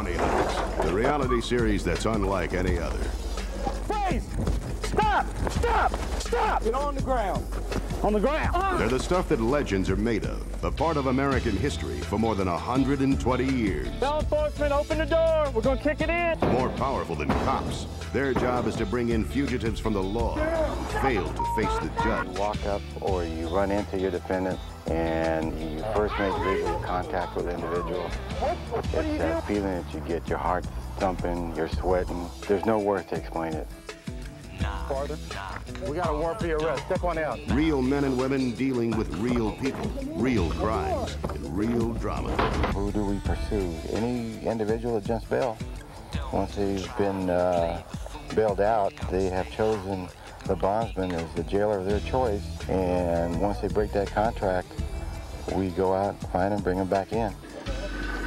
Bounty Hunters, the reality series that's unlike any other. Freeze! Stop! Stop! Stop! Get on the ground. On the ground. Uh-huh. They're the stuff that legends are made of, a part of American history for more than 120 years. Law enforcement, open the door. We're gonna kick it in. More powerful than cops, their job is to bring in fugitives from the law who fail to face the judge. walk up or you run into your defendant and you first make visual contact with the individual. It's that feeling that you get, your heart thumping, you're sweating. There's no words to explain it. Farther. We got a warrant for your arrest. Step on out. Real men and women dealing with real people, real crimes, and real drama. Who do we pursue? Any individual against bail. Once they've been uh, bailed out, they have chosen the bondsman is the jailer of their choice. And once they break that contract, we go out, find them, bring them back in.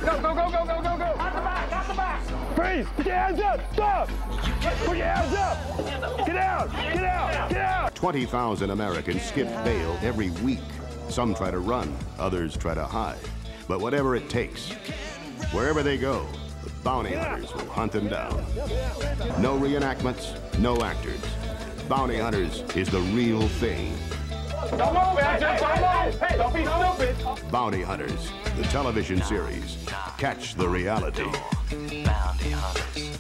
Go, go, go, go, go, go, go. Out the back, out the back. Freeze! Put your hands up. Stop. Put your hands up. Get out. Get out. Get out. 20,000 Americans skip bail every week. Some try to run, others try to hide. But whatever it takes, wherever they go, the bounty hunters will hunt them down. No reenactments, no actors. Bounty Hunters is the real thing. Don't move, man. Just don't move. Hey, don't be stupid. Bounty Hunters, the television series. Catch the reality. Bounty hunters.